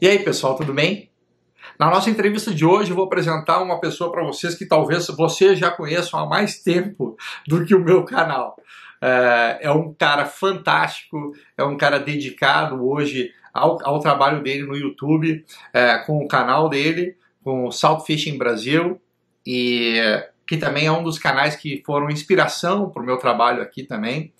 E aí, pessoal, tudo bem? Na nossa entrevista de hoje, eu vou apresentar uma pessoa para vocês que talvez vocês já conheçam há mais tempo do que o meu canal. É, é um cara fantástico, é um cara dedicado hoje ao, ao trabalho dele no YouTube, é, com o canal dele, com o Salt Fishing Brasil, e que também é um dos canais que foram inspiração para o meu trabalho aqui também.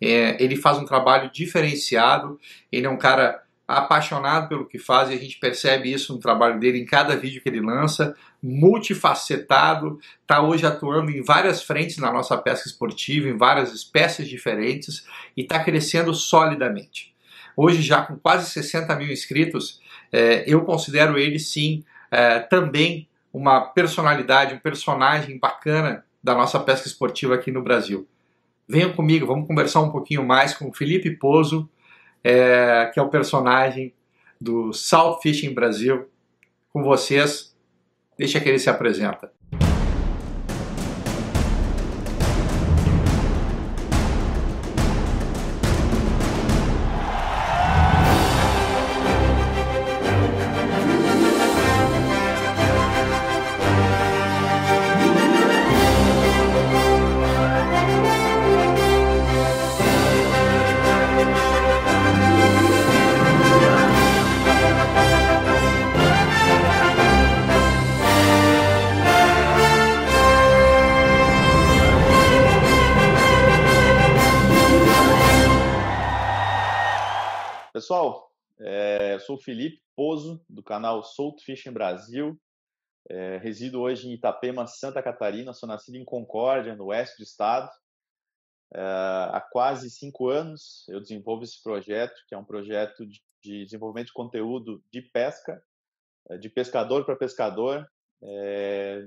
É, ele faz um trabalho diferenciado, ele é um cara apaixonado pelo que faz e a gente percebe isso no trabalho dele em cada vídeo que ele lança, multifacetado, está hoje atuando em várias frentes na nossa pesca esportiva, em várias espécies diferentes e está crescendo solidamente. Hoje, já com quase 60 mil inscritos, é, eu considero ele sim é, também uma personalidade, um personagem bacana da nossa pesca esportiva aqui no Brasil. Venham comigo, vamos conversar um pouquinho mais com o Felipe Pozo, é, que é o personagem do Salt Fishing Brasil, com vocês. Deixa que ele se apresenta. Sou Felipe Pozo, do canal Solto Fishing Brasil. É, resido hoje em Itapema, Santa Catarina. Sou nascido em Concórdia, no oeste do estado. É, há quase cinco anos eu desenvolvo esse projeto, que é um projeto de, de desenvolvimento de conteúdo de pesca, é, de pescador para pescador, é,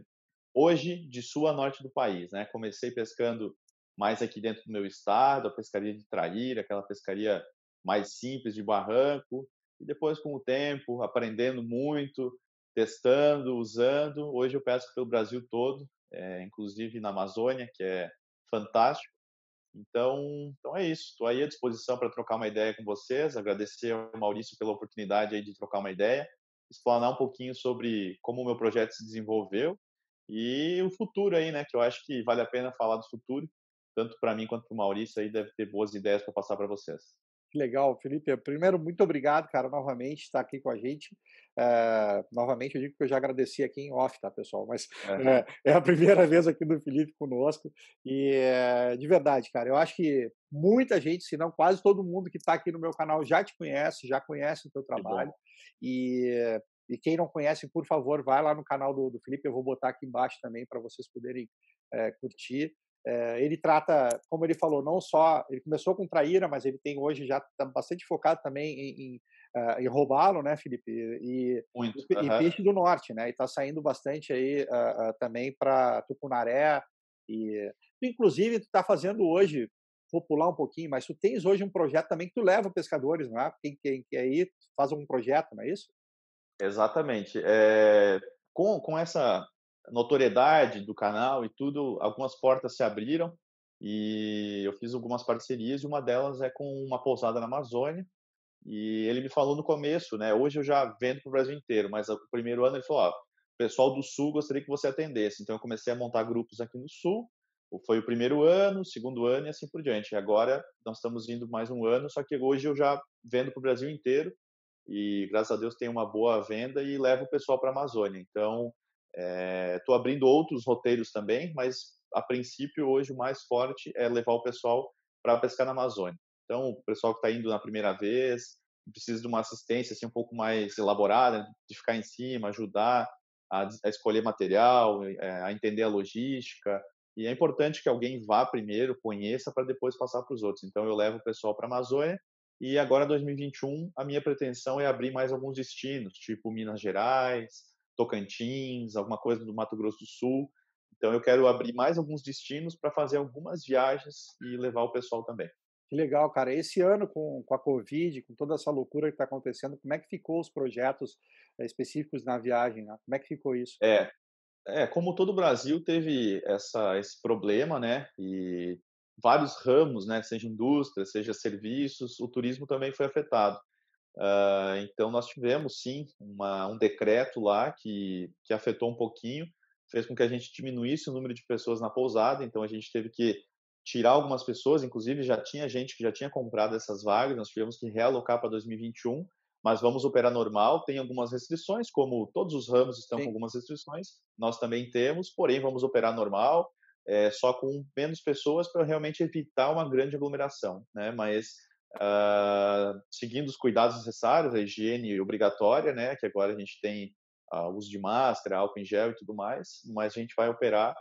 hoje de sul a norte do país. Né? Comecei pescando mais aqui dentro do meu estado, a pescaria de traíra, aquela pescaria mais simples de barranco, e depois, com o tempo, aprendendo muito, testando, usando. Hoje eu pesco pelo Brasil todo, é, inclusive na Amazônia, que é fantástico. Então, então é isso. Estou aí à disposição para trocar uma ideia com vocês. Agradecer ao Maurício pela oportunidade aí de trocar uma ideia, explanar um pouquinho sobre como o meu projeto se desenvolveu e o futuro aí, né? Que eu acho que vale a pena falar do futuro, tanto para mim quanto para o Maurício aí deve ter boas ideias para passar para vocês. Que legal, Felipe. Primeiro, muito obrigado, cara, novamente, estar aqui com a gente. É, novamente, eu digo que eu já agradeci aqui em off, tá, pessoal? Mas é, é a primeira vez aqui do Felipe conosco. E é, de verdade, cara, eu acho que muita gente, se não quase todo mundo que está aqui no meu canal já te conhece, já conhece o teu trabalho. E, e quem não conhece, por favor, vai lá no canal do, do Felipe. Eu vou botar aqui embaixo também para vocês poderem curtir. É, ele trata, como ele falou, não só. Ele começou com traíra, mas ele tem hoje já está bastante focado também em, em, uh, roubá-lo, né, Felipe? E, Muito, e, uhum. peixe do norte, né? E está saindo bastante aí uh, uh, também para tucunaré. E, inclusive, tu está fazendo hoje, vou pular um pouquinho, mas tu tens hoje um projeto também que tu leva pescadores, não é? Quem, quem, quem aí faz um projeto, não é isso? Exatamente. É, com, com essa notoriedade do canal e tudo, algumas portas se abriram e eu fiz algumas parcerias e uma delas é com uma pousada na Amazônia. E ele me falou no começo, né? Hoje eu já vendo para o Brasil inteiro, mas no primeiro ano ele falou: ó, o pessoal do Sul gostaria que você atendesse. Então eu comecei a montar grupos aqui no Sul. Foi o primeiro ano, segundo ano e assim por diante. Agora nós estamos indo mais um ano, só que hoje eu já vendo para o Brasil inteiro e graças a Deus tem uma boa venda e levo o pessoal para a Amazônia. Então Estou é, abrindo outros roteiros também, mas a princípio hoje o mais forte é levar o pessoal para pescar na Amazônia. Então, o pessoal que está indo na primeira vez precisa de uma assistência assim um pouco mais elaborada, de ficar em cima, ajudar a, a escolher material, é, a entender a logística. E é importante que alguém vá primeiro, conheça, para depois passar para os outros. Então, eu levo o pessoal para a Amazônia e agora, 2021, a minha pretensão é abrir mais alguns destinos, tipo Minas Gerais, Tocantins, alguma coisa do Mato Grosso do Sul. Então eu quero abrir mais alguns destinos para fazer algumas viagens e levar o pessoal também. Que legal, cara. Esse ano, com, com a Covid, com toda essa loucura que está acontecendo, como é que ficou os projetos é, específicos na viagem? Né? Como é que ficou isso? É, é, como todo o Brasil teve essa, esse problema, né? E vários ramos, né? Seja indústria, seja serviços, o turismo também foi afetado. Uh, então, nós tivemos, sim, uma, um decreto lá que, que afetou um pouquinho, fez com que a gente diminuísse o número de pessoas na pousada, então a gente teve que tirar algumas pessoas, inclusive já tinha gente que já tinha comprado essas vagas, nós tivemos que realocar para 2021, mas vamos operar normal, tem algumas restrições, como todos os ramos estão Sim. com algumas restrições, nós também temos, porém vamos operar normal, é, só com menos pessoas para realmente evitar uma grande aglomeração, né? Mas uh, seguindo os cuidados necessários, a higiene obrigatória, né? Que agora a gente tem uh, uso de máscara, álcool em gel e tudo mais, mas a gente vai operar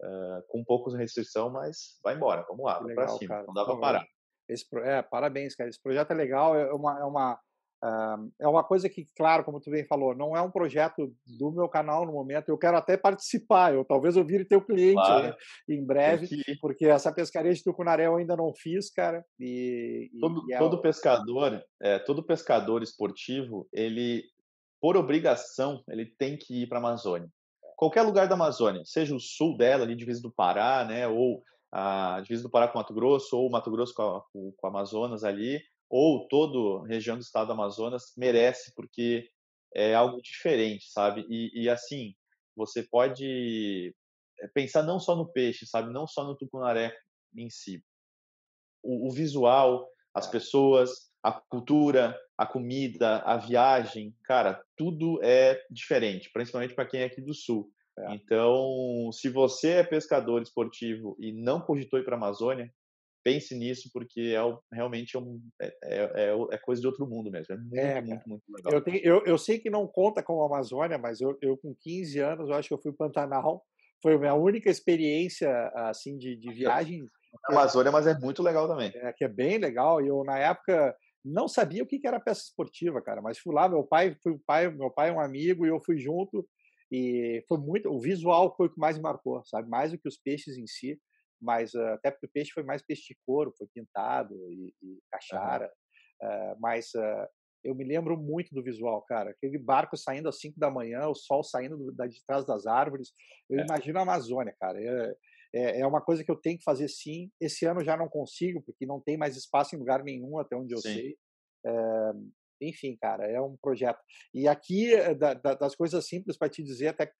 uh, com poucos restrição, mas vai embora, vamos lá, para cima, cara. não dá para parar. Esse, é, parabéns, cara. Esse projeto é legal, é uma, é uma é uma coisa que, claro, como tu bem falou, não é um projeto do meu canal no momento. Eu quero até participar. Eu talvez eu vire teu cliente claro. né, em breve, porque essa pescaria de tucunaré eu ainda não fiz, cara. E, todo, e é... todo pescador, é, todo pescador esportivo, ele, por obrigação, ele tem que ir para a Amazônia. Qualquer lugar da Amazônia, seja o sul dela, ali divisa do Pará, né, ou a divisa do Pará com Mato Grosso, ou Mato Grosso com, a, com, com Amazonas ali, ou toda região do estado do Amazonas merece, porque é algo diferente, sabe? E, e assim, você pode eh, pensar não só no peixe, sabe? Não só no tucunaré em si. O, o visual, as é. pessoas, a cultura, a comida, a viagem, cara, tudo é diferente, principalmente para quem é aqui do sul. É. Então, se você é pescador esportivo e não cogitou ir para a Amazônia, pense nisso, porque é realmente é, um, é, é, é, coisa de outro mundo mesmo. É muito, é, muito, muito legal. Eu, tenho, eu, eu sei que não conta com a Amazônia, mas eu, eu com 15 anos, eu acho que eu fui Pantanal. Foi a minha única experiência, assim, de, de viagem. Na Amazônia, mas é muito legal também. É, que é bem legal. E eu, na época, não sabia o que era peça esportiva, cara. Mas fui lá, meu pai, fui pai, meu pai é um amigo, e eu fui junto. E foi muito. O visual foi o que mais me marcou, sabe? Mais do que os peixes em si mas uh, até porque o peixe foi mais peixe de couro, foi pintado e, e cachara, uhum. uh, mas uh, eu me lembro muito do visual, cara, aquele barco saindo às 5 da manhã, o sol saindo do, da, de trás das árvores, eu é. imagino a Amazônia, cara, é, é, é, uma coisa que eu tenho que fazer sim, esse ano já não consigo, porque não tem mais espaço em lugar nenhum, até onde eu sim. sei, enfim, cara, é um projeto. E aqui, eh, da, da, das coisas simples para te dizer, até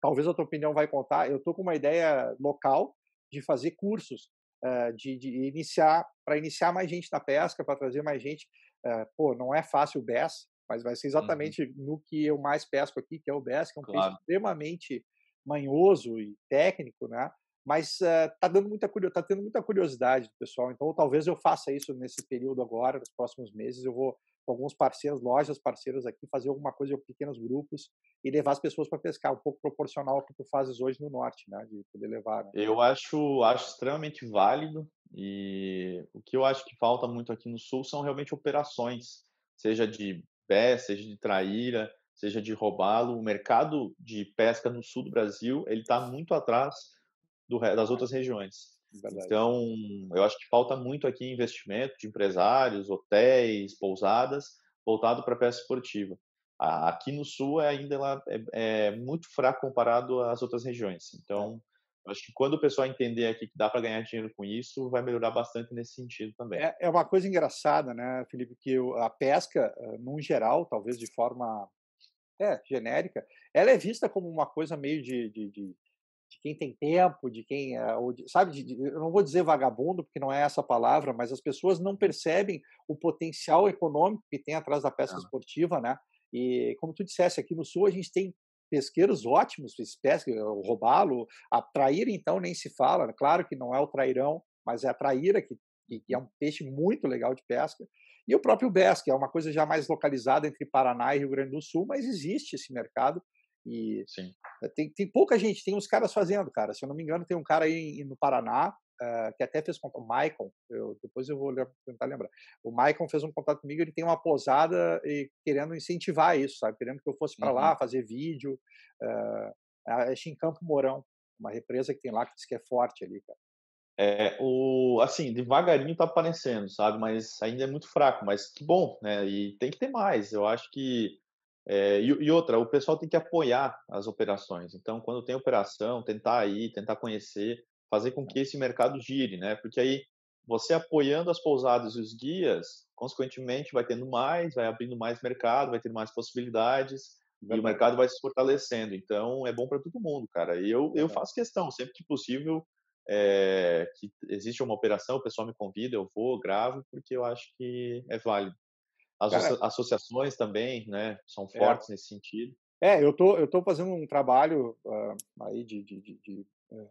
talvez a tua opinião vai contar, eu tô com uma ideia local, de fazer cursos, uh, de, de, iniciar, para iniciar mais gente na pesca, para trazer mais gente. Uh, pô, não é fácil o BES, mas vai ser uhum. exatamente uhum. no que eu mais pesco aqui, que é o BES, que é um claro. peixe extremamente manhoso e técnico, né? Mas uh, tá dando muita tá tendo muita curiosidade do pessoal. Então, talvez eu faça isso nesse período agora, nos próximos meses. Eu vou com alguns parceiros, lojas parceiras aqui, fazer alguma coisa em pequenos grupos e levar as pessoas para pescar, um pouco proporcional ao que tu fazes hoje no norte, né? De poder levar. Né? Eu acho, acho extremamente válido e o que eu acho que falta muito aqui no sul são realmente operações, seja de pé, seja de traíra, seja de roubalo. O mercado de pesca no sul do Brasil ele está muito atrás do, das outras regiões. Verdade. Então, eu acho que falta muito aqui investimento de empresários, hotéis, pousadas, voltado para a pesca esportiva. Aqui no Sul é ainda ela é, é, muito fraco comparado às outras regiões. Então, eu acho que quando o pessoal entender aqui que dá para ganhar dinheiro com isso, vai melhorar bastante nesse sentido também. É, é uma coisa engraçada, né, Felipe, que a pesca, eh, num geral, talvez de forma é, genérica, ela é vista como uma coisa meio de, de de quem tem tempo, de quem, é, de, sabe, de, eu não vou dizer vagabundo, porque não é essa palavra, mas as pessoas não percebem o potencial econômico que tem atrás da pesca ah. esportiva, né? E como tu dissesse, aqui no Sul a gente tem pesqueiros ótimos, pesca, o robalo, a traíra então nem se fala, né? claro que não é o trairão, mas é a traíra que, que é um peixe muito legal de pesca, e o próprio BES, que é uma coisa já mais localizada entre Paraná e Rio Grande do Sul, mas existe esse mercado, e Sim. Eh, tem, tem pouca gente, tem uns caras fazendo, cara. Se eu não me engano, tem um cara aí no Paraná uh, que até fez contato, o Maicon, eu, depois eu vou tentar lembrar. O Maicon fez um contato comigo, ele tem uma posada e querendo incentivar isso, sabe? Querendo que eu fosse para uhum. lá fazer vídeo. Uh, é em Campo Mourão, uma represa que tem lá que diz que é forte ali, cara. É, o, assim, devagarinho tá aparecendo, sabe? Mas ainda é muito fraco, mas que bom, né? E tem que ter mais. Eu acho que é, e, e, outra, o pessoal tem que apoiar as operações. Então, quando tem operação, tentar ir, tentar conhecer, fazer com que esse mercado gire, né? Porque aí você apoiando as pousadas e os guias, consequentemente vai tendo mais, vai abrindo mais mercado, vai tendo mais possibilidades e o mercado vai se fortalecendo. Então é bom para todo mundo, cara. E eu, eu faço questão, sempre que possível, é, que existe uma operação, o pessoal me convida, eu vou, gravo, porque eu acho que é válido. As cara, associações também, né, são é. fortes é. nesse sentido. É, eu tô, eu tô fazendo um trabalho uh, aí de, de, de, de, eh,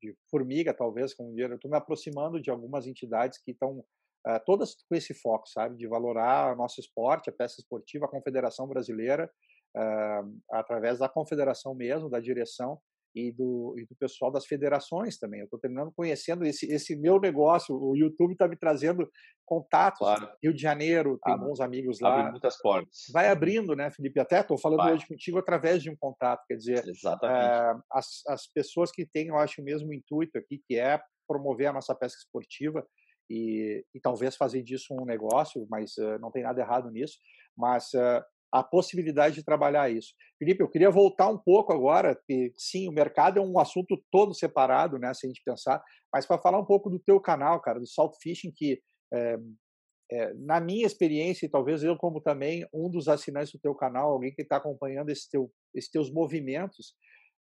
de, formiga, talvez, como dizer, eu estou me aproximando de algumas entidades que estão uh, todas com esse foco, sabe, de valorar o nosso esporte, a peça esportiva, a Confederação Brasileira, uh, através da confederação mesmo, da direção e do, e do pessoal das federações também. Eu estou terminando conhecendo esse, esse meu negócio. O YouTube está me trazendo contatos. Claro. Rio de Janeiro, tem abre, bons amigos lá. Abre muitas portas. Vai abrindo, né, Felipe? Até estou falando Vai. hoje contigo através de um contato. Quer dizer, é, as, as pessoas que têm, eu acho, o mesmo intuito aqui, que é promover a nossa pesca esportiva, e, e, talvez fazer disso um negócio, mas uh, não tem nada errado nisso. Mas uh, a possibilidade de trabalhar isso. Felipe, eu queria voltar um pouco agora, que sim, o mercado é um assunto todo separado, né, se a gente pensar, mas para falar um pouco do teu canal, cara, do Salt Fishing, que é, é, na minha experiência, e talvez eu como também um dos assinantes do teu canal, alguém que está acompanhando esse teu, esses teus movimentos,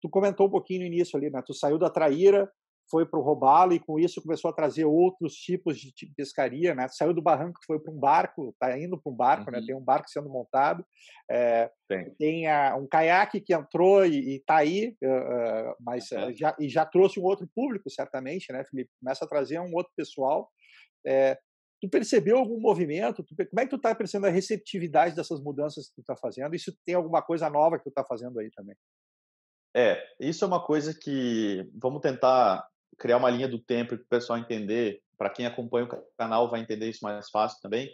tu comentou um pouquinho no início ali, né, tu saiu da traíra, foi para o robalo e com isso começou a trazer outros tipos de, pescaria, né? Saiu do barranco, foi para um barco, está indo para um barco, né? uhum. né? Tem um barco sendo montado, é, tem, tem a, um caiaque que entrou e está aí, uh, mas uhum. já, e já trouxe um outro público, certamente, né, Felipe? Começa a trazer um outro pessoal. É, tu percebeu algum movimento? Tu, como é que tu está percebendo a receptividade dessas mudanças que tu está fazendo? Isso tem alguma coisa nova que tu está fazendo aí também? É, isso é uma coisa que vamos tentar criar uma linha do tempo para o pessoal entender, para quem acompanha o canal vai entender isso mais fácil também.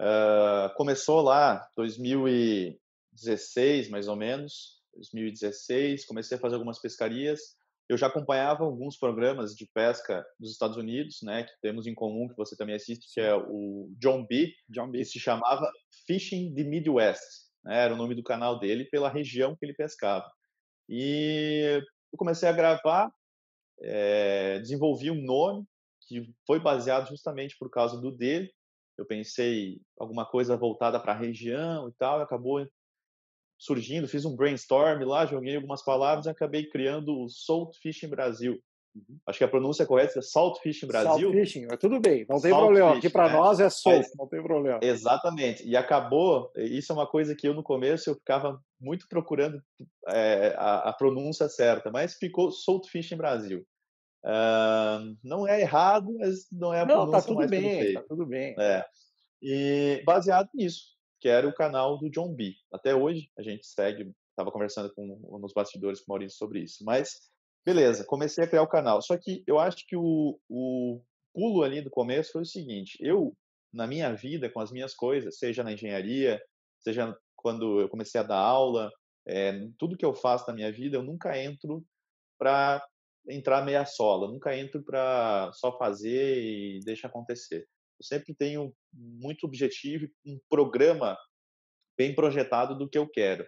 Uh, começou lá 2016, mais ou menos, 2016, comecei a fazer algumas pescarias. Eu já acompanhava alguns programas de pesca dos Estados Unidos, né, que temos em comum, que você também assiste, que é o John B, John B. que se chamava Fishing the Midwest, né, era o nome do canal dele, pela região que ele pescava. E eu comecei a gravar, é, desenvolvi um nome que foi baseado justamente por causa do dele. Eu pensei alguma coisa voltada para a região e tal, e acabou surgindo, fiz um brainstorm lá, joguei algumas palavras e acabei criando o Salt Fishing Brasil. Uhum. Acho que a pronúncia correta é Salt Fishing Brasil. Salt Fishing, tudo bem, não tem Salt problema. Aqui para né? nós é salt, mas, não tem problema. Exatamente. E acabou, isso é uma coisa que eu no começo eu ficava muito procurando é, a, a, pronúncia certa, mas ficou Salt Fishing Brasil. Uh, não é errado, mas não é a não, tá pronúncia tá tudo mais bem. Tá tudo bem. É. E baseado nisso, que era o canal do John B. Até hoje a gente segue, estava conversando com nos bastidores com o Maurício sobre isso, mas beleza, comecei a criar o canal. Só que eu acho que o, o pulo ali do começo foi o seguinte: eu na minha vida com as minhas coisas, seja na engenharia, seja quando eu comecei a dar aula, é, tudo que eu faço na minha vida, eu nunca entro para entrar meia sola, nunca entro para só fazer e deixa acontecer. Eu sempre tenho muito objetivo, um programa bem projetado do que eu quero.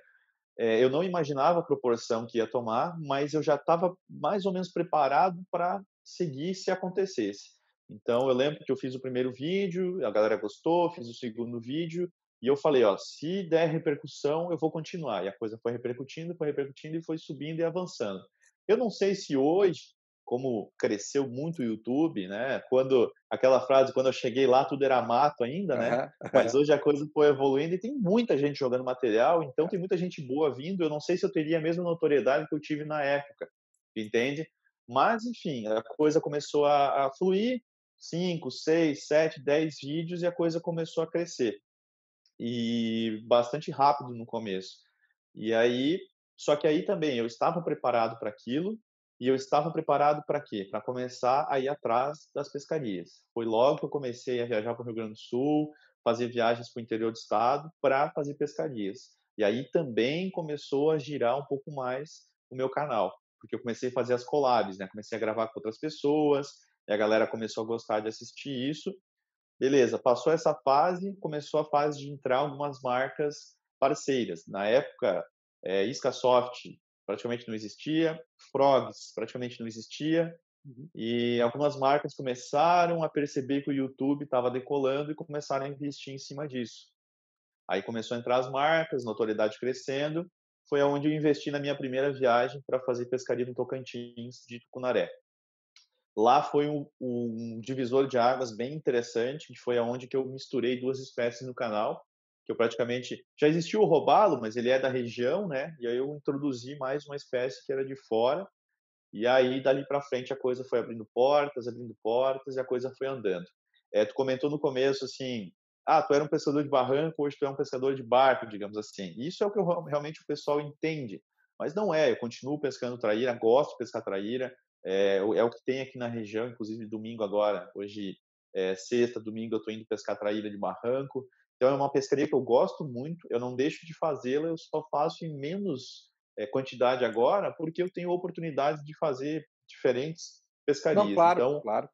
É, eu não imaginava a proporção que ia tomar, mas eu já estava mais ou menos preparado para seguir se acontecesse. Então eu lembro que eu fiz o primeiro vídeo, a galera gostou, fiz o segundo vídeo e eu falei, ó, se der repercussão, eu vou continuar. E a coisa foi repercutindo, foi repercutindo e foi subindo e avançando. Eu não sei se hoje, como cresceu muito o YouTube, né? Quando aquela frase, quando eu cheguei lá, tudo era mato ainda, né? Uhum. Mas hoje a coisa foi evoluindo e tem muita gente jogando material, então tem muita gente boa vindo. Eu não sei se eu teria a mesma notoriedade que eu tive na época, entende? Mas, enfim, a coisa começou a, a fluir, 5, 6, 7, 10 vídeos e a coisa começou a crescer. E bastante rápido no começo. E aí só que aí também eu estava preparado para aquilo e eu estava preparado para quê? Para começar a ir atrás das pescarias. Foi logo que eu comecei a viajar para o Rio Grande do Sul, fazer viagens para o interior do estado para fazer pescarias. E aí também começou a girar um pouco mais o meu canal, porque eu comecei a fazer as collabs, né? Comecei a gravar com outras pessoas, e a galera começou a gostar de assistir isso. Beleza, passou essa fase, começou a fase de entrar algumas marcas parceiras. Na época, é, Isca Soft praticamente não existia, Frogs praticamente não existia, Uhum. E algumas marcas começaram a perceber que o YouTube estava decolando e começaram a investir em cima disso. Aí começou a entrar as marcas, notoriedade crescendo. Foi aonde eu investi na minha primeira viagem para fazer pescaria no Tocantins de Tucunaré. Lá foi um, um, divisor de águas bem interessante, que foi aonde que eu misturei duas espécies no canal, que eu praticamente já existiu o robalo, mas ele é da região, né? E aí eu introduzi mais uma espécie que era de fora e aí, dali para frente, a coisa foi abrindo portas, abrindo portas, e a coisa foi andando. É, tu comentou no começo, assim, ah, tu era um pescador de barranco, hoje tu é um pescador de barco, digamos assim. Isso é o que eu, realmente o pessoal entende. Mas não é, eu continuo pescando traíra, gosto de pescar traíra, é, é o que tem aqui na região, inclusive domingo agora, hoje é sexta, domingo eu estou indo pescar traíra de barranco. Então é uma pescaria que eu gosto muito, eu não deixo de fazê-la, eu só faço em menos é, quantidade agora, porque eu tenho oportunidade de fazer diferentes pescarias. Não, claro, então, claro.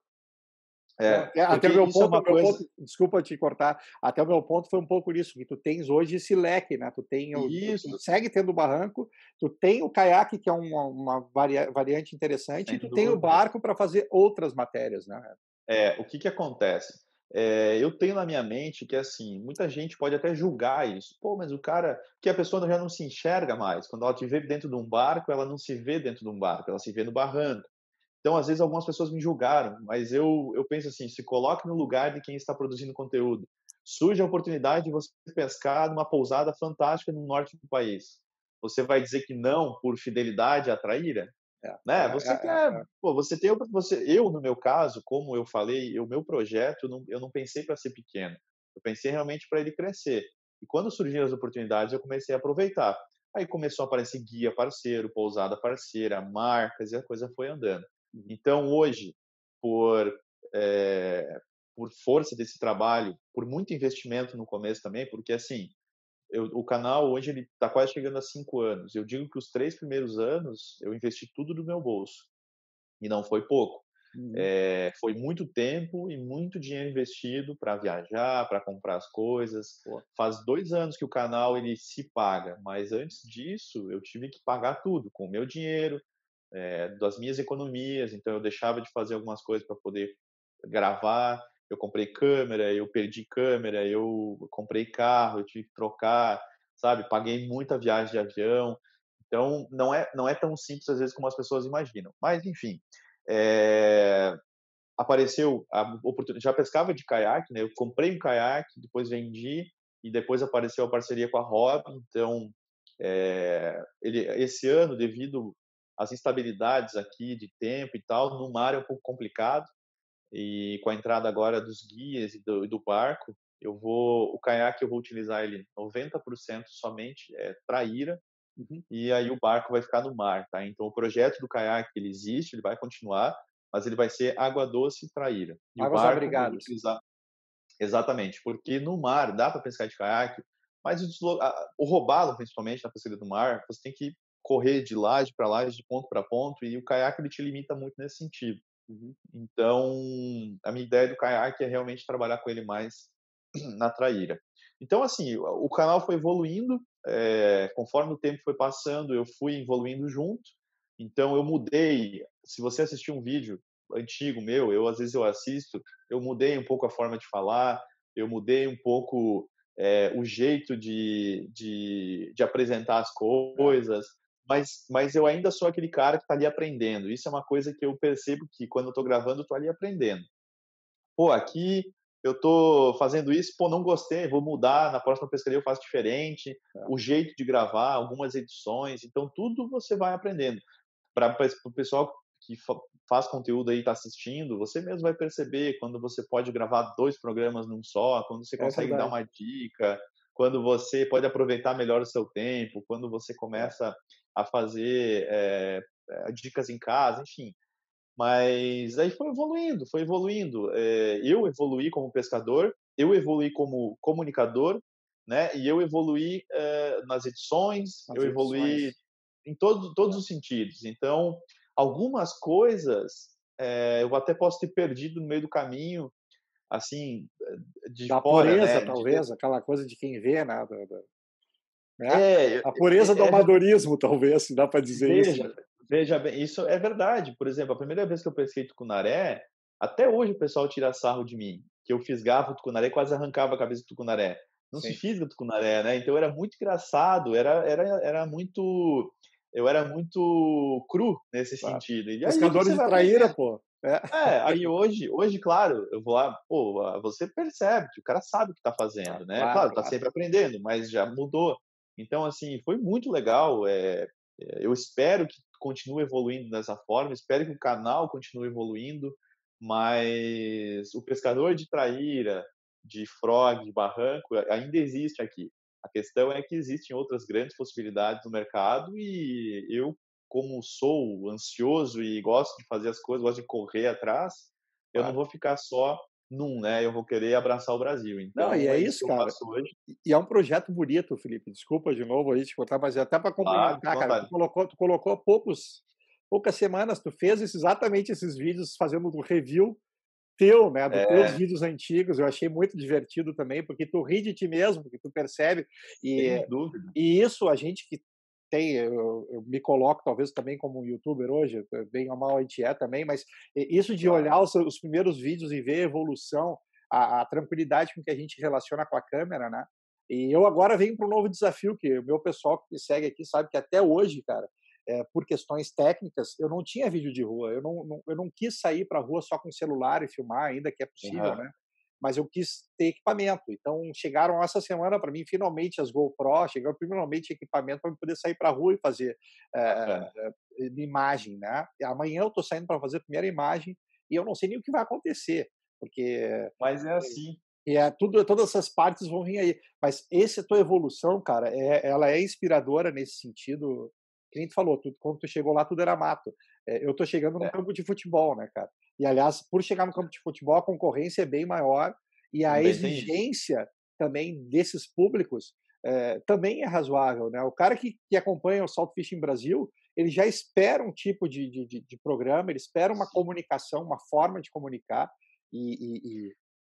É, é, até o meu, ponto, é coisa... ponto, desculpa te cortar, até o meu ponto foi um pouco isso, que tu tens hoje esse leque, né? Tu tem o, isso. Tu segue tendo o barranco, tu tem o caiaque, que é uma, uma variante interessante, Sem e tu dúvida. tem o barco para fazer outras matérias, né? É, o que que acontece? É, eu tenho na minha mente que, assim, muita gente pode até julgar isso. Pô, mas o cara... Que a pessoa já não se enxerga mais. Quando ela te vê dentro de um barco, ela não se vê dentro de um barco, ela se vê no barranco. Então, às vezes, algumas pessoas me julgaram, mas eu, eu penso assim, se coloque no lugar de quem está produzindo conteúdo. Surge a oportunidade de você pescar numa pousada fantástica no norte do país. Você vai dizer que não por fidelidade à traíra? É, né? É, você é, quer, é, pô, você tem, você, eu no meu caso, como eu falei, o meu projeto, eu não, eu não pensei para ser pequeno, eu pensei realmente para ele crescer. E quando surgiram as oportunidades, eu comecei a aproveitar. Aí começou a aparecer guia parceiro, pousada parceira, marcas e a coisa foi andando. Então hoje, por é, por força desse trabalho, por muito investimento no começo também, porque assim eu, o canal hoje ele está quase chegando a cinco anos. Eu digo que os três primeiros anos eu investi tudo do meu bolso e não foi pouco. Uhum. É, foi muito tempo e muito dinheiro investido para viajar, para comprar as coisas. Pô, faz dois anos que o canal ele se paga, mas antes disso eu tive que pagar tudo com o meu dinheiro, é, das minhas economias. Então eu deixava de fazer algumas coisas para poder gravar eu comprei câmera, eu perdi câmera, eu comprei carro, eu tive que trocar, sabe? Paguei muita viagem de avião. Então, não é, não é tão simples às vezes como as pessoas imaginam. Mas, enfim, é... apareceu a oportunidade. Já pescava de caiaque, né? Eu comprei um caiaque, depois vendi, e depois apareceu a parceria com a Rob. Então, é... Ele, esse ano, devido às instabilidades aqui de tempo e tal, no mar é um pouco complicado e com a entrada agora dos guias e do, do barco, eu vou o caiaque eu vou utilizar ele 90% somente é traíra uhum. e aí o barco vai ficar no mar, tá? Então o projeto do caiaque ele existe, ele vai continuar, mas ele vai ser água doce e traíra. E Águas o barco abrigadas. Utilizar... Exatamente, porque no mar dá para pescar de caiaque, mas o, deslo... o robalo principalmente na pesca do mar, você tem que correr de laje para laje, de ponto para ponto, e o caiaque ele te limita muito nesse sentido. Uhum. Então, a minha ideia do caiaque é realmente trabalhar com ele mais na traíra. Então, assim, o canal foi evoluindo, é, conforme o tempo foi passando, eu fui evoluindo junto. Então, eu mudei. Se você assistir um vídeo antigo meu, eu às vezes eu assisto, eu mudei um pouco a forma de falar, eu mudei um pouco é, o jeito de, de, de apresentar as coisas mas, mas eu ainda sou aquele cara que está ali aprendendo. Isso é uma coisa que eu percebo que quando eu estou gravando, eu estou ali aprendendo. Pô, aqui eu estou fazendo isso, pô, não gostei, vou mudar, na próxima pescaria eu faço diferente, é. o jeito de gravar, algumas edições, então tudo você vai aprendendo. Para o pessoal que faz conteúdo aí, está assistindo, você mesmo vai perceber quando você pode gravar dois programas num só, quando você é consegue é dar uma dica, quando você pode aproveitar melhor o seu tempo, quando você começa a fazer é, dicas em casa, enfim. Mas aí foi evoluindo, foi evoluindo. É, eu evoluí como pescador, eu evoluí como comunicador, né? E eu evoluí é, nas edições, eu evoluí em todo, todos os sentidos. Então, algumas coisas eu até posso ter perdido no meio do caminho, assim, de da fora, pureza, né? talvez, de... aquela coisa de quem vê, né? Né? É, a pureza é, do amadorismo, talvez, se dá para dizer veja, isso. Veja bem, isso é verdade. Por exemplo, a primeira vez que eu pesquei tucunaré, até hoje o pessoal tira sarro de mim, que eu fisgava o tucunaré quase arrancava a cabeça do tucunaré. Não Sim. se fisga tucunaré, né? Então era muito engraçado, era, era, era muito. Eu era muito cru nesse claro. sentido. E Pescadores de traíra, pô. É. é. aí hoje, hoje, claro, eu vou lá, pô, você percebe que o cara sabe o que tá fazendo, né? Claro, claro tá sempre aprendendo, mas já mudou. Então, assim, foi muito legal. É, eu espero que continue evoluindo dessa forma, espero que o canal continue evoluindo, mas o pescador de traíra, de frog, de barranco, ainda existe aqui. A questão é que existem outras grandes possibilidades no mercado e eu, como sou ansioso e gosto de fazer as coisas, gosto de correr atrás, eu não vou ficar só num, né? Eu vou querer abraçar o Brasil. Então, não, e é, é isso, cara. E é um projeto bonito, Felipe. Desculpa de novo aí te contar, mas é até para complementar, claro, cara, tu colocou, tu colocou poucos, poucas semanas, tu fez exatamente esses vídeos fazendo um review teu, né, dos é. teus vídeos antigos. Eu achei muito divertido também, porque tu ri de ti mesmo, porque tu percebe e Sem dúvida. e isso a gente que tem, eu, eu, me coloco talvez também como um youtuber hoje, bem ou mal a gente é também, mas isso de olhar os, os primeiros vídeos e ver a evolução, a, a, tranquilidade com que a gente relaciona com a câmera, né? E eu agora venho para um novo desafio, que o meu pessoal que me segue aqui sabe que até hoje, cara, é, por questões técnicas, eu não tinha vídeo de rua, eu não, não eu não quis sair para a rua só com celular e filmar, ainda que é possível, uhum. né? Mas eu quis ter equipamento. Então chegaram essa semana para mim finalmente as GoPro, chegaram finalmente equipamento para poder sair para a rua e fazer é, é. imagem, né? E amanhã eu estou saindo para fazer a primeira imagem e eu não sei nem o que vai acontecer, porque mas é assim. E é tudo, todas essas partes vão vir aí. Mas essa tua evolução, cara, é, ela é inspiradora nesse sentido. Que nem tu falou, tu, quando tu chegou lá, tudo era mato. É, eu tô chegando num é. campo de futebol, né, cara? E, aliás, por chegar no campo de futebol, a concorrência é bem maior e a também exigência também desses públicos é, também é razoável. Né? O cara que, que acompanha o Salt Fishing Brasil, ele já espera um tipo de, de, de programa, ele espera uma comunicação, uma forma de comunicar e, e,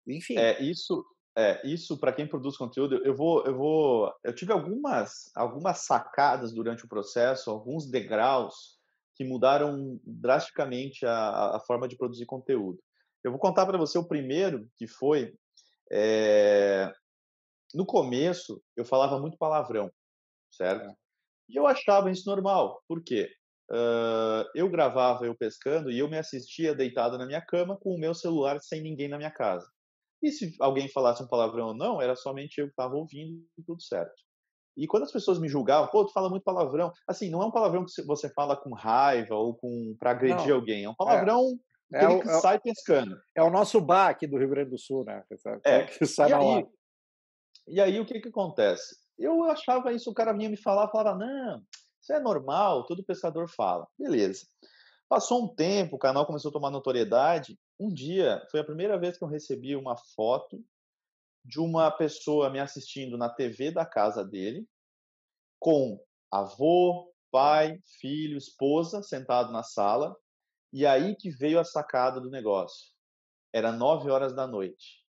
e enfim. É, isso, é, isso para quem produz conteúdo, eu vou, eu vou, eu tive algumas, algumas sacadas durante o processo, alguns degraus que mudaram drasticamente a, a forma de produzir conteúdo. Eu vou contar para você o primeiro, que foi. É... No começo, eu falava muito palavrão, certo? É. E eu achava isso normal. Por quê? Uh, eu gravava eu pescando e eu me assistia deitado na minha cama com o meu celular sem ninguém na minha casa. E se alguém falasse um palavrão ou não, era somente eu que estava ouvindo e tudo certo. E quando as pessoas me julgavam, pô, tu fala muito palavrão. Assim, não é um palavrão que você fala com raiva ou com para agredir não. alguém. É um é. palavrão é, que é sai pescando. É o nosso bar aqui do Rio Grande do Sul, né? É. Que sai e, aí, e aí, o que que acontece? Eu achava isso, o cara vinha me falar, falava, não, isso é normal, todo pescador fala. Beleza. Passou um tempo, o canal começou a tomar notoriedade. Um dia, foi a primeira vez que eu recebi uma foto de uma pessoa me assistindo na TV da casa dele, com avô, pai, filho, esposa sentado na sala, e aí que veio a sacada do negócio. Era nove horas da noite.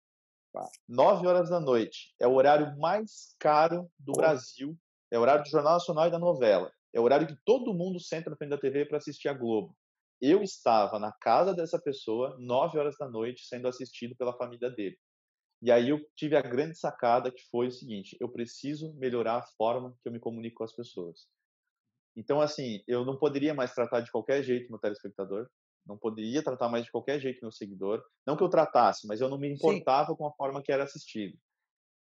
Nove horas da noite é o horário mais caro do Brasil. É o horário do Jornal Nacional e da novela. É o horário que todo mundo senta na frente da TV para assistir a Globo. Eu estava na casa dessa pessoa, nove horas da noite, sendo assistido pela família dele. E aí eu tive a grande sacada que foi o seguinte: eu preciso melhorar a forma que eu me comunico com as pessoas. Então, assim, eu não poderia mais tratar de qualquer jeito meu telespectador, não poderia tratar mais de qualquer jeito meu seguidor. Não que eu tratasse, mas eu não me importava Sim. com a forma que era assistido.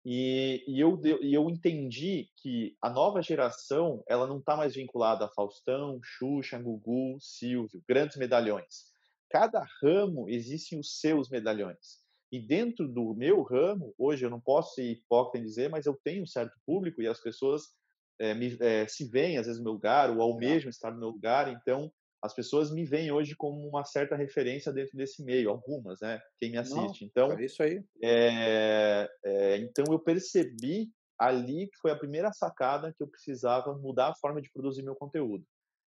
E, e, eu, e eu entendi que a nova geração ela não está mais vinculada a Faustão, Xuxa, Gugu, Silvio, grandes medalhões. Cada ramo existem os seus medalhões. E dentro do meu ramo, hoje eu não posso ser hipócrita em dizer, mas eu tenho um certo público e as pessoas é, me, é, se veem às vezes no meu lugar ou almejam estar no meu lugar, então as pessoas me veem hoje como uma certa referência dentro desse meio, algumas, né? Quem me assiste. Não, então, é isso aí. É, é, então eu percebi ali que foi a primeira sacada que eu precisava mudar a forma de produzir meu conteúdo.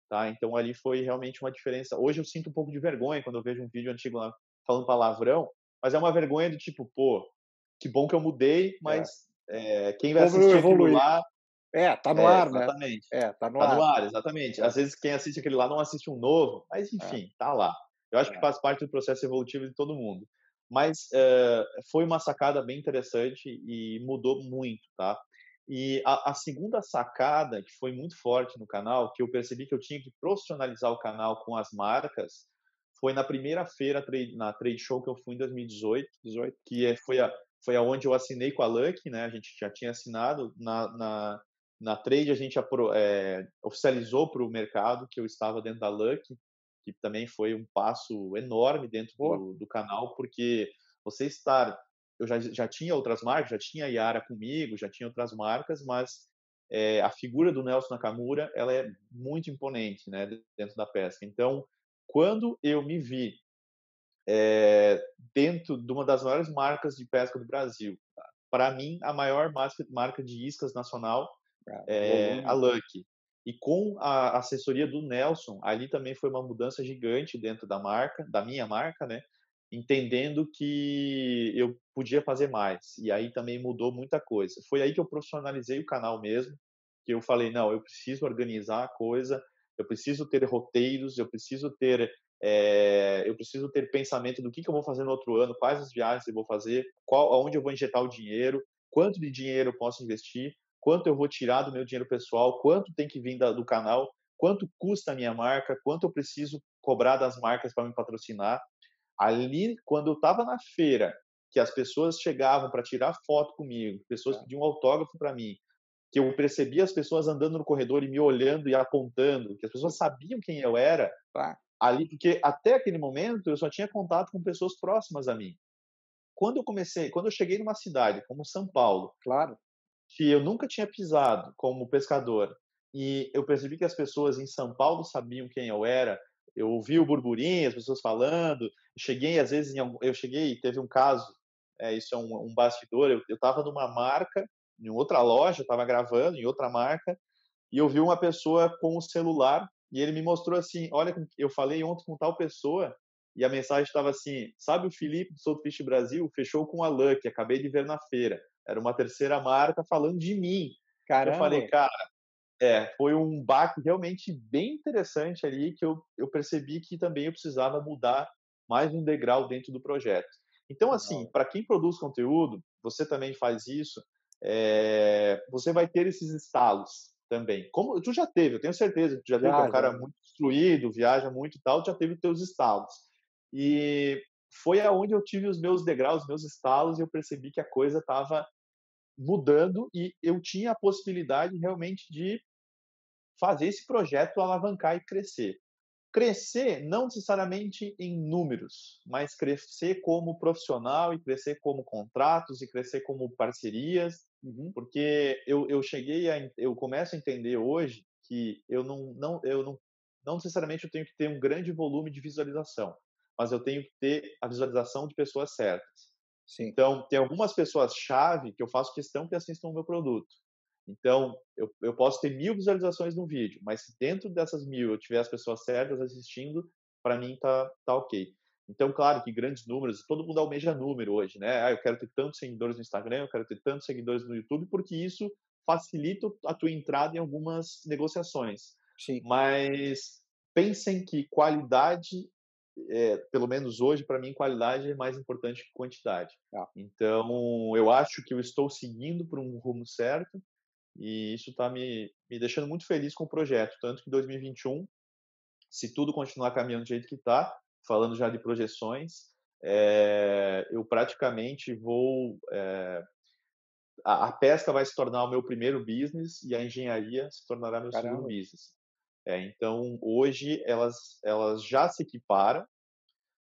Tá? Então ali foi realmente uma diferença. Hoje eu sinto um pouco de vergonha quando eu vejo um vídeo antigo lá falando palavrão, mas é uma vergonha do tipo, pô, que bom que eu mudei, mas é. É, quem vai assistir aquilo lá É, tá no é, ar, né? Exatamente. É, tá no tá ar. no ar, exatamente. Às vezes quem assiste aquele lá não assiste um novo, mas enfim, é. tá lá. Eu acho que é. faz parte do processo evolutivo de todo mundo. Mas uh, foi uma sacada bem interessante e mudou muito, tá? E a, a, segunda sacada, que foi muito forte no canal, que eu percebi que eu tinha que profissionalizar o canal com as marcas, foi na primeira feira, na Trade Show que eu fui em 2018, 18, que é, foi, a, foi aonde eu assinei com a Lucky, né? A gente já tinha assinado. Na, na, na Trade, a gente é, oficializou para o mercado que eu estava dentro da Lucky, que também foi um passo enorme dentro do, do canal, porque você estar. Eu já, já tinha outras marcas, já tinha a Yara comigo, já tinha outras marcas, mas é, a figura do Nelson Nakamura ela é muito imponente né, dentro da pesca. Então, quando eu me vi é, dentro de uma das maiores marcas de pesca do Brasil, para mim, a maior marca de iscas nacional é a Lucky. E com a assessoria do Nelson, ali também foi uma mudança gigante dentro da marca, da minha marca, né? Entendendo que eu podia fazer mais. E aí também mudou muita coisa. Foi aí que eu profissionalizei o canal mesmo, que eu falei, não, eu preciso organizar a coisa, eu preciso ter roteiros, eu preciso ter é, eu preciso ter pensamento do que, que eu vou fazer no outro ano, quais as viagens eu vou fazer, qual, aonde eu vou injetar o dinheiro, quanto de dinheiro eu posso investir, quanto eu vou tirar do meu dinheiro pessoal, quanto tem que vir da, do canal, quanto custa a minha marca, quanto eu preciso cobrar das marcas para me patrocinar. Ali, quando eu estava na feira, que as pessoas chegavam para tirar foto comigo, pessoas é. pediam um autógrafo para mim, que eu percebia as pessoas andando no corredor e me olhando e apontando, que as pessoas sabiam quem eu era, tá. ali, porque até aquele momento eu só tinha contato com pessoas próximas a mim. Quando eu comecei, quando eu cheguei numa cidade como São Paulo, claro, que eu nunca tinha pisado como pescador e eu percebi que as pessoas em São Paulo sabiam quem eu era. Eu ouvi o burburinho, as pessoas falando. Cheguei às vezes, em, eu cheguei, teve um caso, é, isso é um, um bastidor. Eu estava numa marca, em outra loja, estava gravando em outra marca e eu vi uma pessoa com o celular e ele me mostrou assim, olha, eu falei ontem com tal pessoa e a mensagem estava assim, sabe o Felipe do South Fish Brasil fechou com a Lucky, acabei de ver na feira. Era uma terceira marca falando de mim. Caramba. Eu falei, cara, é, foi um baque realmente bem interessante ali que eu, eu percebi que também eu precisava mudar mais um degrau dentro do projeto. Então, assim, para quem produz conteúdo, você também faz isso, é, você vai ter esses estalos também. Como tu já teve, eu tenho certeza que tu já teve, é um cara muito instruído, viaja muito e tal, já teve teus estalos. E foi aonde eu tive os meus degraus, os meus estalos, e eu percebi que a coisa estava mudando e eu tinha a possibilidade realmente de fazer esse projeto alavancar e crescer. Crescer não necessariamente em números, mas crescer como profissional e crescer como contratos e crescer como parcerias, uhum. porque eu, eu cheguei a eu começo a entender hoje que eu não não eu não não necessariamente eu tenho que ter um grande volume de visualização, mas eu tenho que ter a visualização de pessoas certas. Sim. Então, tem algumas pessoas-chave que eu faço questão que assistam o meu produto. Então, eu, eu posso ter mil visualizações no vídeo, mas se dentro dessas mil eu tiver as pessoas certas assistindo, para mim tá, tá ok. Então, claro que grandes números, todo mundo almeja número hoje, né? Ah, eu quero ter tantos seguidores no Instagram, eu quero ter tantos seguidores no YouTube, porque isso facilita a tua entrada em algumas negociações. Sim. Mas pensem que qualidade é, pelo menos hoje, para mim, qualidade é mais importante que quantidade. Ah. Então, eu acho que eu estou seguindo por um rumo certo e isso está me, me deixando muito feliz com o projeto. Tanto que 2021, se tudo continuar caminhando do jeito que está, falando já de projeções, é, eu praticamente vou. É, a, a, pesca vai se tornar o meu primeiro business e a engenharia se tornará meu Caramba. segundo business. É, então, hoje, elas, elas já se equiparam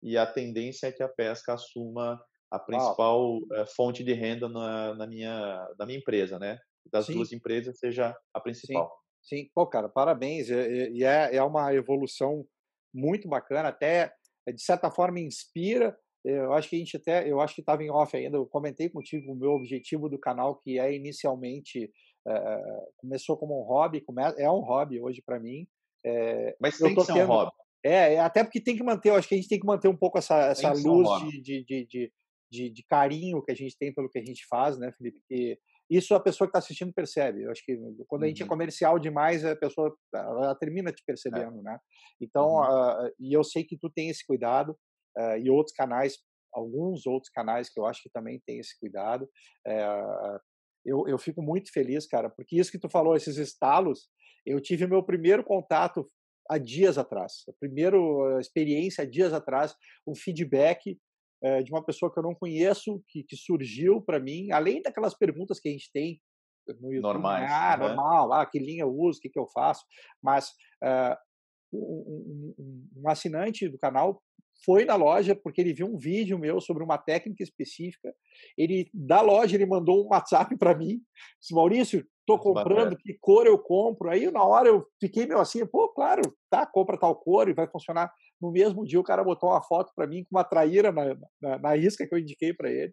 e a tendência é que a pesca assuma a principal ah. fonte de renda na, na, minha, da minha empresa, né? Das Sim. duas empresas seja a principal. Sim, Sim. pô, cara, parabéns. E é, é uma evolução muito bacana, até de certa forma inspira. Eu acho que a gente até, eu acho que estava em off ainda. Eu comentei contigo o meu objetivo do canal, que é inicialmente é, começou como um hobby, é um hobby hoje para mim. É, Mas tem que ser tendo, um hobby. É, até porque tem que manter, eu acho que a gente tem que manter um pouco essa, essa luz um de, de, de, de, carinho que a gente tem pelo que a gente faz, né, Felipe? Porque isso a pessoa que está assistindo percebe. Eu acho que quando a gente é uhum. comercial demais, a pessoa ela termina te é. percebendo, é. né? Então, uhum. uh, e eu sei que tu tem esse cuidado uh, e outros canais, alguns outros canais que eu acho que também tem esse cuidado. Uh, eu, eu fico muito feliz, cara, porque isso que tu falou, esses estalos, eu tive meu primeiro contato há dias atrás, a primeira experiência há dias atrás, um feedback é, de uma pessoa que eu não conheço, que, que surgiu para mim, além daquelas perguntas que a gente tem no YouTube, né, Normais, ah, né? normal, ah, que linha eu uso, o que, que eu faço, mas uh, um, um, um, assinante do canal foi na loja porque ele viu um vídeo meu sobre uma técnica específica. Ele da loja ele mandou um WhatsApp para mim, disse, Maurício, tô comprando, que cor eu compro? Aí na hora eu fiquei meio assim, pô, claro, tá, compra tal cor e vai funcionar. No mesmo dia o cara botou uma foto para mim com uma traíra na, na, na isca que eu indiquei para ele.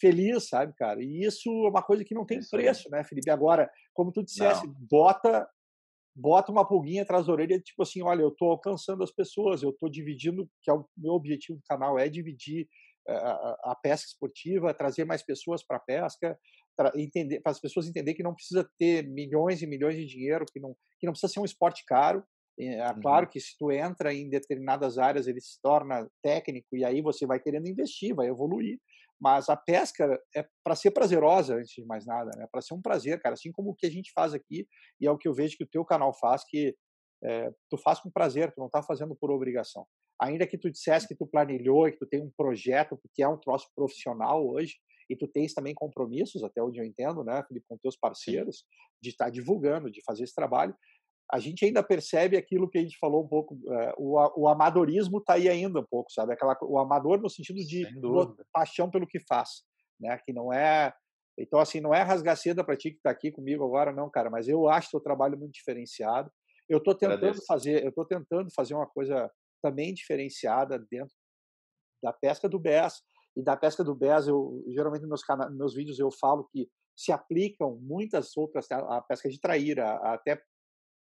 Feliz, sabe, cara? E isso é uma coisa que não tem preço, né, Felipe? Agora, como tu dissesse, não. bota bota uma pulguinha atrás da orelha, tipo assim, olha, eu estou alcançando as pessoas, eu estou dividindo, que é o meu objetivo do canal é dividir eh, a, a pesca esportiva, trazer mais pessoas para a pesca, entender, para as pessoas entender que não precisa ter milhões e milhões de dinheiro, que não, que não precisa ser um esporte caro, é uhum. claro que se tu entra em determinadas áreas, ele se torna técnico e aí você vai querendo investir, vai evoluir. Mas a pesca é para ser prazerosa, antes de mais nada, né? Para ser um prazer, cara. Assim como o que a gente faz aqui e é o que eu vejo que o teu canal faz, que é, tu faz com prazer, tu não está fazendo por obrigação. Ainda que tu dissesse que tu planilhou e que tu tem um projeto, porque é um troço profissional hoje, e tu tens também compromissos, até onde eu entendo, né, Felipe, com teus parceiros, de estar tá divulgando, de fazer esse trabalho, a gente ainda percebe aquilo que a gente falou um pouco, é, o, o amadorismo está aí ainda um pouco, sabe? Aquela, o amador no sentido de paixão pelo que faz, né? Que não é. Então, assim, não é rasgar seda para ti que está aqui comigo agora, não, cara, mas eu acho o trabalho muito diferenciado. Eu estou tentando Agradeço. fazer, eu estou tentando fazer uma coisa também diferenciada dentro da pesca do BES. E da pesca do BES, eu geralmente nos meus, meus vídeos eu falo que se aplicam muitas outras, a pesca de traíra, até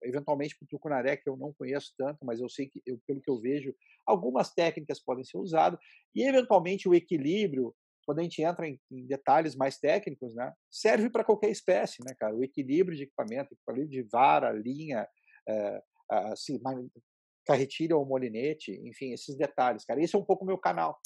eventualmente para o tucunaré, que eu não conheço tanto, mas eu sei que, eu, pelo que eu vejo, algumas técnicas podem ser usadas, e eventualmente o equilíbrio, quando a gente entra em, em detalhes mais técnicos, né, serve para qualquer espécie, né, cara? O equilíbrio de equipamento, equilíbrio de vara, linha, é, assim, carretilha ou molinete, enfim, esses detalhes, cara. Esse é um pouco o meu canal.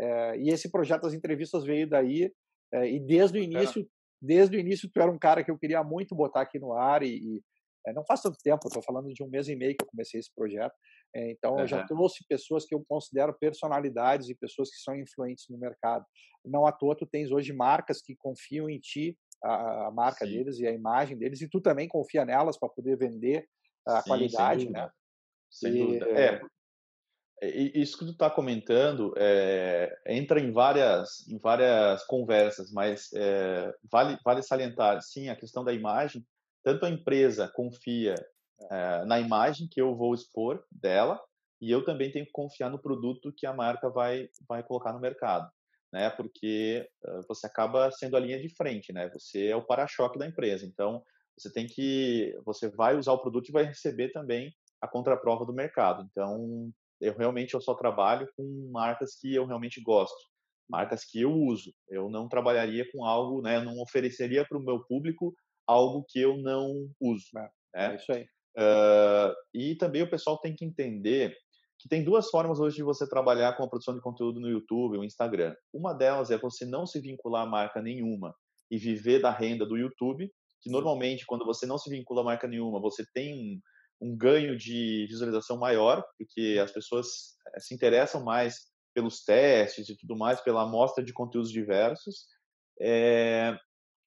É, e esse projeto das entrevistas veio daí, é, e desde o início, desde o início tu era um cara que eu queria muito botar aqui no ar e, não faz tanto tempo, estou falando de um mês e meio que eu comecei esse projeto. É, então, uhum. eu já trouxe pessoas que eu considero personalidades e pessoas que são influentes no mercado. Não à toa, tu tens hoje marcas que confiam em ti, a, a marca Sim. deles e a imagem deles, e tu também confia nelas para poder vender a Sim, qualidade, sem né? Sem e, dúvida. É, isso que tu está comentando é, entra em várias, em várias conversas, mas é, vale, vale salientar, sim, a questão da imagem tanto a empresa confia é, na imagem que eu vou expor dela e eu também tenho que confiar no produto que a marca vai vai colocar no mercado, né? Porque uh, você acaba sendo a linha de frente, né? Você é o para-choque da empresa. Então, você tem que você vai usar o produto e vai receber também a contraprova do mercado. Então, eu realmente eu só trabalho com marcas que eu realmente gosto, marcas que eu uso. Eu não trabalharia com algo, né? Eu não ofereceria para o meu público algo que eu não uso. É, né? é isso aí. Uh, e também o pessoal tem que entender que tem duas formas hoje de você trabalhar com a produção de conteúdo no YouTube ou Instagram. Uma delas é você não se vincular a marca nenhuma e viver da renda do YouTube, que normalmente quando você não se vincula a marca nenhuma, você tem um, um ganho de visualização maior, porque as pessoas eh, se interessam mais pelos testes e tudo mais, pela amostra de conteúdos diversos. É,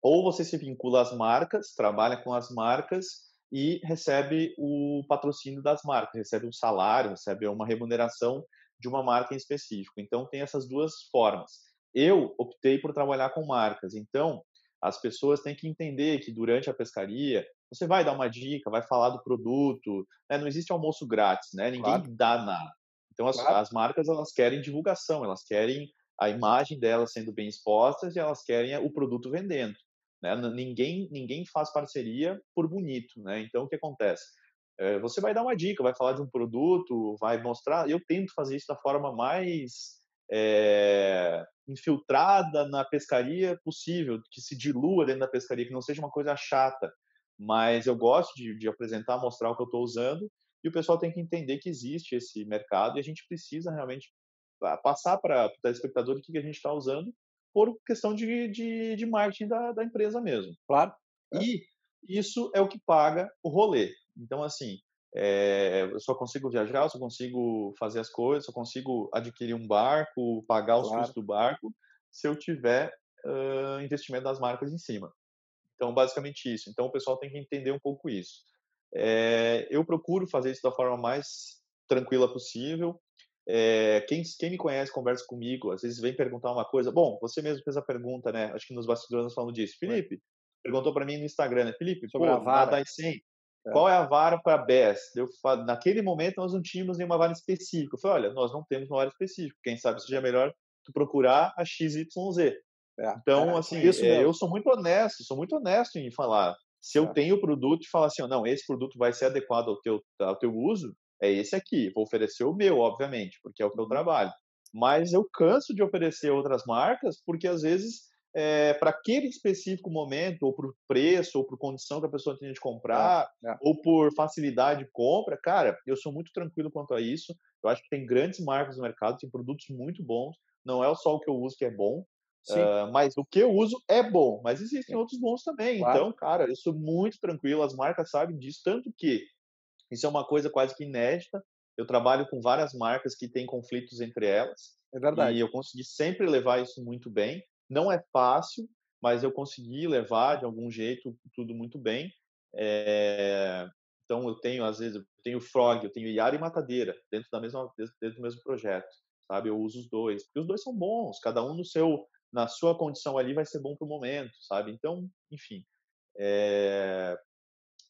ou você se vincula às marcas, trabalha com as marcas e recebe o patrocínio das marcas, recebe um salário, recebe uma remuneração de uma marca em específico. Então tem essas duas formas. Eu optei por trabalhar com marcas, então as pessoas têm que entender que durante a pescaria você vai dar uma dica, vai falar do produto, né? não existe almoço grátis, né? Ninguém claro. dá nada. Então as, claro. as marcas elas querem divulgação, elas querem a imagem delas sendo bem expostas e elas querem o produto vendendo. Né? Ninguém, ninguém faz parceria por bonito. Né? Então, o que acontece? É, você vai dar uma dica, vai falar de um produto, vai mostrar. Eu tento fazer isso da forma mais é, infiltrada na pescaria possível, que se dilua dentro da pescaria, que não seja uma coisa chata. Mas eu gosto de, de apresentar, mostrar o que eu estou usando, e o pessoal tem que entender que existe esse mercado e a gente precisa realmente passar para o telespectador o que a gente está usando por questão de, de, de marketing da, da, empresa mesmo. Claro. É. E isso é o que paga o rolê. Então, assim, é, eu só consigo viajar, eu só consigo fazer as coisas, só consigo adquirir um barco, pagar os claro. custos do barco, se eu tiver uh, investimento das marcas em cima. Então, basicamente isso. Então, o pessoal tem que entender um pouco isso. É, eu procuro fazer isso da forma mais tranquila possível. É, quem, quem me conhece, conversa comigo, às vezes vem perguntar uma coisa. Bom, você mesmo fez a pergunta, né? Acho que nos bastidores nós falamos disso. Felipe, perguntou para mim no Instagram, né? Felipe, sobre pô, a vara. Da 100, é. qual é a vara para BES? Eu, naquele momento nós não tínhamos nenhuma vara específica. Eu falei, olha, nós não temos uma vara específica. Quem sabe seja melhor tu procurar a XYZ. É, então, é, assim, é, eu sou muito honesto, sou muito honesto em falar. Se eu tenho o produto e falar assim, não, esse produto vai ser adequado ao teu, ao teu uso, é esse aqui. Vou oferecer o meu, obviamente, porque é o que eu uhum. trabalho. Mas eu canso de oferecer outras marcas, porque às vezes, é, para aquele específico momento, ou por preço, ou por condição que a pessoa tem de comprar, é, é. ou por facilidade de compra, cara, eu sou muito tranquilo quanto a isso. Eu acho que tem grandes marcas no mercado, tem produtos muito bons. Não é só o que eu uso que é bom, Uh, mas o que eu uso é bom, mas existem outros bons também. Claro. Então, cara, eu sou muito tranquilo, as marcas sabem disso, tanto que isso é uma coisa quase que inédita. Eu trabalho com várias marcas que têm conflitos entre elas. É verdade. E eu consegui sempre levar isso muito bem. Não é fácil, mas eu consegui levar de algum jeito tudo muito bem. É... Então eu tenho às vezes eu tenho Frog, eu tenho Yara e Matadeira dentro da mesma dentro do mesmo projeto, sabe? Eu uso os dois, porque os dois são bons, cada um no seu na sua condição ali vai ser bom para o momento, sabe? Então, enfim, é...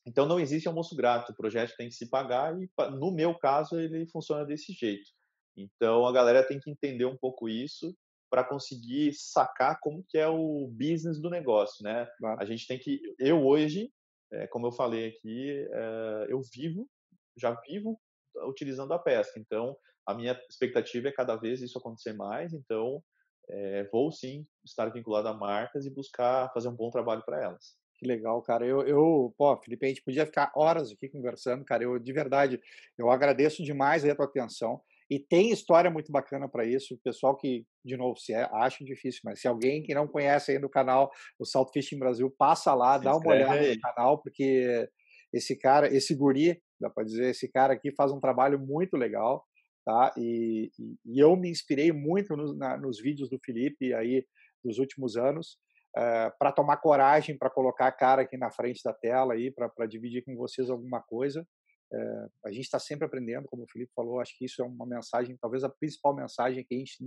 Então não existe almoço grátis, o projeto tem que se pagar e no meu caso ele funciona desse jeito. Então a galera tem que entender um pouco isso para conseguir sacar como que é o business do negócio, né? Claro. A gente tem que, eu hoje, é, como eu falei aqui, é, eu vivo, já vivo utilizando a pesca. Então a minha expectativa é cada vez isso acontecer mais. Então é, vou sim estar vinculado a marcas e buscar fazer um bom trabalho para elas. Que legal, cara. Eu, eu, pô, Felipe, a gente podia ficar horas aqui conversando, cara. Eu, de verdade, eu agradeço demais a tua atenção. E tem história muito bacana para isso. O pessoal que, de novo, se é, acho difícil, mas se alguém que não conhece aí no canal o Salt Fishing Brasil, passa lá, se dá uma olhada aí. no canal, porque esse cara, esse guri, dá para dizer, esse cara aqui faz um trabalho muito legal, tá? E, e, e eu me inspirei muito no, na, nos vídeos do Felipe aí dos últimos anos uh, eh, para tomar coragem para colocar a cara aqui na frente da tela aí para dividir com vocês alguma coisa. Uh, a gente está sempre aprendendo, como o Felipe falou. Acho que isso é uma mensagem, talvez a principal mensagem que a gente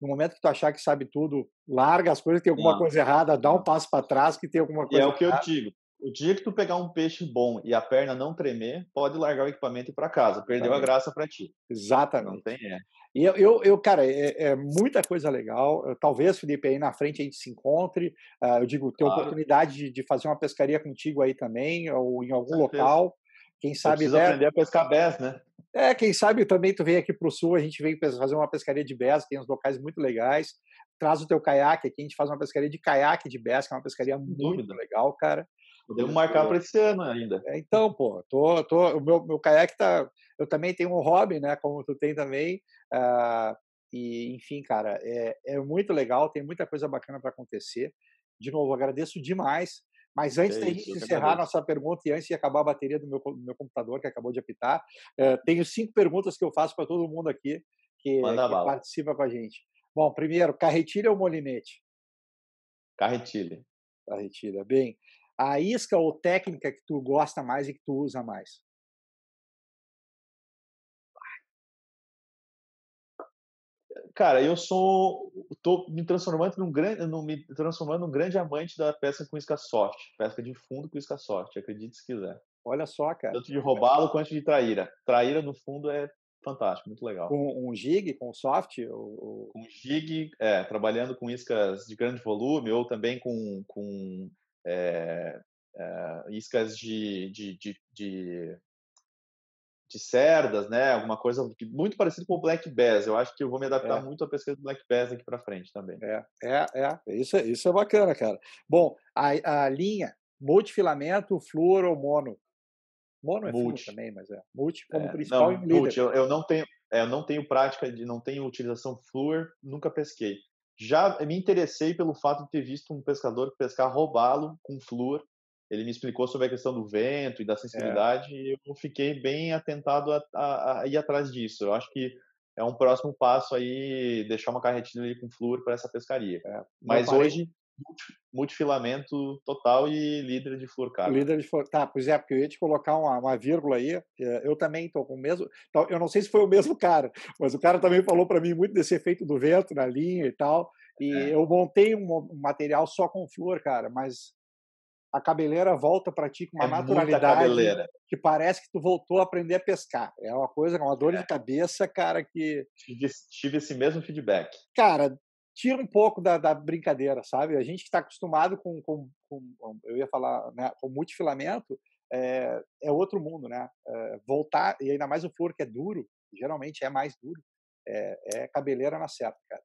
no momento que tu achar que sabe tudo, larga as coisas, tem alguma Não. coisa errada, dá um passo para trás que tem alguma coisa. E é o que eu digo. O dia que tu pegar um peixe bom e a perna não tremer, pode largar o equipamento e ir para casa. Perdeu a graça para ti. Exatamente. Não tem é. E eu, eu, eu cara, é, é, muita coisa legal. Talvez, Felipe, aí na frente a gente se encontre. Uh, eu digo, ter claro. oportunidade de, de, fazer uma pescaria contigo aí também, ou em algum local. Quem sabe. Precisa né? aprender a pescar bés, né? É, quem sabe também tu vem aqui para o sul, a gente vem fazer uma pescaria de bés, tem uns locais muito legais. Traz o teu caiaque aqui, a gente faz uma pescaria de caiaque de bés, que é uma pescaria muito legal, cara. Podemos marcar para esse ano ainda. É, então, pô, tô, tô, o meu, meu caiaque tá. Eu também tenho um hobby, né? Como tu tem também. Uh, e, enfim, cara, é, é muito legal, tem muita coisa bacana para acontecer. De novo, agradeço demais. Mas antes é da gente encerrar nossa pergunta e antes de acabar a bateria do meu, do meu computador, que acabou de apitar, uh, tenho cinco perguntas que eu faço para todo mundo aqui que, que participa com a gente. Bom, primeiro, carretilha ou molinete? Carretilha. Carretilha. Bem, a isca ou técnica que tu gosta mais e que tu usa mais? Cara, eu sou, tô me transformando num grande, me transformando num grande amante da pesca com isca soft, pesca de fundo com isca soft, acredite se quiser. Olha só, cara. Tanto de roubalo quanto de traíra. Traíra no fundo é fantástico, muito legal. Com um jig, com soft? Ou... Com jig, é, trabalhando com iscas de grande volume ou também com, com é, é, iscas de, de, de, de, de cerdas, né? Alguma coisa muito parecido com o Black Bass. Eu acho que eu vou me adaptar é. muito à pesquisa do Black Bass aqui para frente também. É, é, é. Isso, é, isso é bacana, cara. Bom, a, a linha multifilamento, flúor ou mono? Mono é multi. também, mas é. Multi como é, principal não, e multi, eu, eu, não tenho, é, eu não tenho prática de, não tenho utilização flúor, nunca pesquei. Já me interessei pelo fato de ter visto um pescador pescar robalo com flúor ele me explicou sobre a questão do vento e da sensibilidade é. e eu fiquei bem atentado a, a, a, ir atrás disso. Eu acho que é um próximo passo aí deixar uma carretilha ali com flúor para essa pescaria. É. Mas hoje multifilamento total e líder de flúor caro. Líder de flúor, tá, pois é, porque eu ia te colocar uma, uma vírgula aí, é, eu também estou com o mesmo, então, eu não sei se foi o mesmo cara, mas o cara também falou para mim muito desse efeito do vento na linha e tal, e é. eu montei um, material só com flúor, cara, mas a cabeleira volta para ti com uma é naturalidade que parece que tu voltou a aprender a pescar. É uma coisa, uma dor é. de cabeça, cara, que... Tive, tive, esse mesmo feedback. Cara, tira um pouco da, da brincadeira, sabe? A gente que está acostumado com, com, com, eu ia falar, né, com multifilamento, é, é outro mundo, né? É, voltar, e ainda mais o flor que é duro, geralmente é mais duro, é, é cabeleira na certa, cara.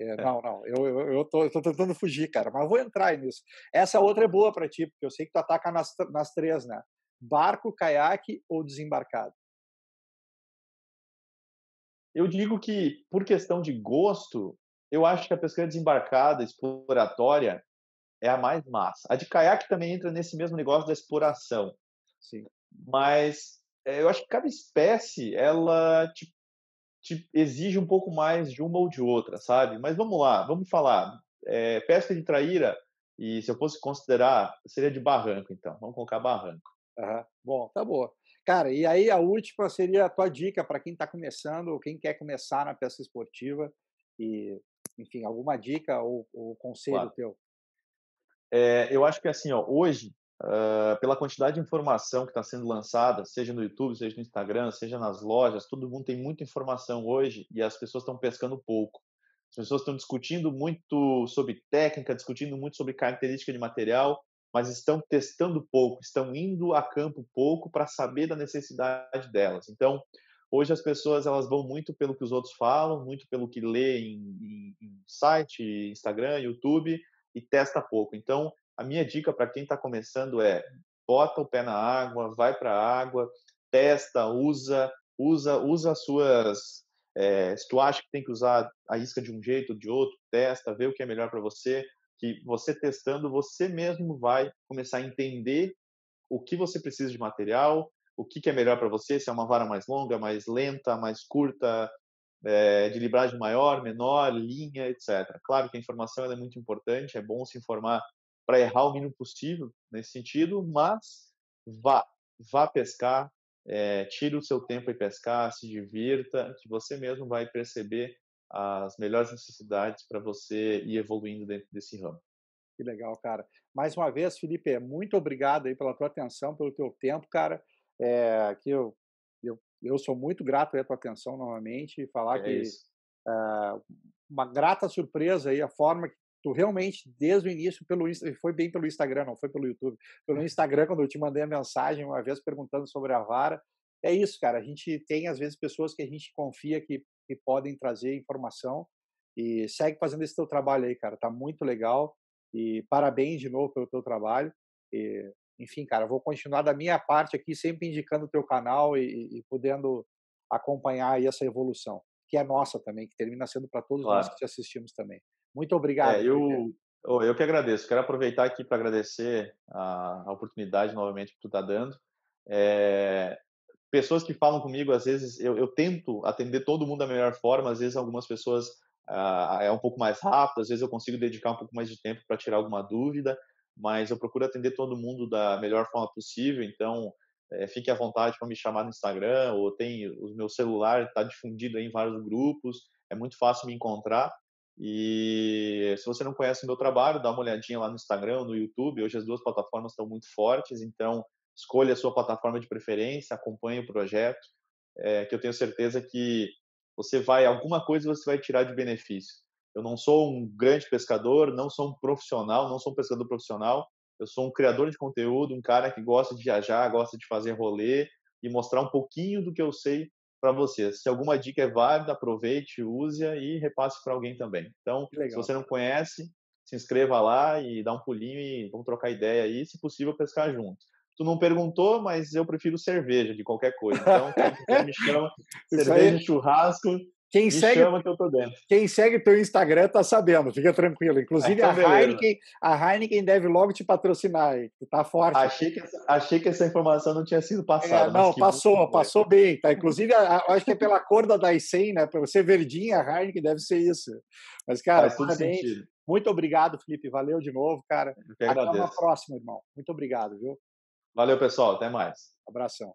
É, é, não, não, eu, eu, eu, tô, eu tô tentando fugir, cara, mas vou entrar nisso. Essa outra é boa para ti, porque eu sei que tu ataca nas, nas três, né? Barco, caiaque ou desembarcado? Eu digo que, por questão de gosto, eu acho que a pesca desembarcada, exploratória, é a mais massa. A de caiaque também entra nesse mesmo negócio da exploração. Sim. Mas é, eu acho que cada espécie, ela te te exige um pouco mais de uma ou de outra, sabe? Mas vamos lá, vamos falar. É, pesca de traíra, e se eu fosse considerar, seria de barranco, então. Vamos colocar barranco. Uhum. Bom, tá boa. Cara, e aí a última seria a tua dica para quem está começando ou quem quer começar na pesca esportiva. E, enfim, alguma dica ou, ou conselho claro. teu? É, eu acho que assim, ó, hoje Uh, pela quantidade de informação que está sendo lançada, seja no YouTube, seja no Instagram, seja nas lojas, todo mundo tem muita informação hoje e as pessoas estão pescando pouco. As pessoas estão discutindo muito sobre técnica, discutindo muito sobre característica de material, mas estão testando pouco, estão indo a campo pouco para saber da necessidade delas. Então, hoje as pessoas elas vão muito pelo que os outros falam, muito pelo que lê em, em, em site, Instagram, YouTube e testa pouco. Então, a minha dica para quem está começando é bota o pé na água, vai para a água, testa, usa, usa, usa as suas. É, se tu acha que tem que usar a isca de um jeito ou de outro, testa, vê o que é melhor para você. Que você testando, você mesmo vai começar a entender o que você precisa de material, o que, que é melhor para você, se é uma vara mais longa, mais lenta, mais curta, é, de libragem maior, menor, linha, etc. Claro que a informação é muito importante, é bom se informar para errar o mínimo possível nesse sentido, mas vá, vá pescar, é, tire o seu tempo e pescar, se divirta, que você mesmo vai perceber as melhores necessidades para você ir evoluindo dentro desse ramo. Que legal, cara. Mais uma vez, Felipe, muito obrigado aí pela tua atenção, pelo teu tempo, cara. É, que eu, eu, eu sou muito grato à tua atenção novamente e falar é que é, uma grata surpresa aí a forma que tu realmente, desde o início, pelo foi bem pelo Instagram, não foi pelo YouTube, pelo Instagram, quando eu te mandei a mensagem uma vez perguntando sobre a vara. É isso, cara. A gente tem, às vezes, pessoas que a gente confia que, que podem trazer informação e segue fazendo esse teu trabalho aí, cara. Tá muito legal e parabéns de novo pelo teu trabalho. E, enfim, cara, vou continuar da minha parte aqui, sempre indicando o teu canal e, e podendo acompanhar aí essa evolução, que é nossa também, que termina sendo para todos claro. nós que te assistimos também. Muito obrigado. É, eu, eu que agradeço. Quero aproveitar aqui para agradecer a, a, oportunidade novamente que tu está dando. É, pessoas que falam comigo, às vezes, eu, eu, tento atender todo mundo da melhor forma, às vezes algumas pessoas ah, é um pouco mais rápido, às vezes eu consigo dedicar um pouco mais de tempo para tirar alguma dúvida, mas eu procuro atender todo mundo da melhor forma possível, então é, fique à vontade para me chamar no Instagram, ou tem o meu celular, está difundido em vários grupos, é muito fácil me encontrar. E se você não conhece o meu trabalho, dá uma olhadinha lá no Instagram, no YouTube. Hoje as duas plataformas estão muito fortes, então escolha a sua plataforma de preferência, acompanhe o projeto, é, que eu tenho certeza que você vai, alguma coisa você vai tirar de benefício. Eu não sou um grande pescador, não sou um profissional, não sou um pescador profissional, eu sou um criador de conteúdo, um cara que gosta de viajar, gosta de fazer rolê, e mostrar um pouquinho do que eu sei para você. Se alguma dica é válida, aproveite, use-a e repasse para alguém também. Então, se você não conhece, se inscreva lá e dá um pulinho e vamos trocar ideia aí, se possível pescar junto. Tu não perguntou, mas eu prefiro cerveja de qualquer coisa. Então, me chama, cerveja, churrasco, quem Me segue, chama que eu tô dentro. Quem segue teu Instagram tá sabendo, fica tranquilo. Inclusive a, Heineken, a Heineken deve logo te patrocinar tu tá forte. Achei que, essa, achei que essa informação não tinha sido passada. É, não, passou, passou bem. Tá? Inclusive, a, a, acho que é pela cor da Daisen, né? Para você verdinha, a Heineken deve ser isso. Mas, cara, parabéns. Muito obrigado, Felipe. Valeu de novo, cara. Até uma próxima, irmão. Muito obrigado, viu? Valeu, pessoal. Até mais. Abração.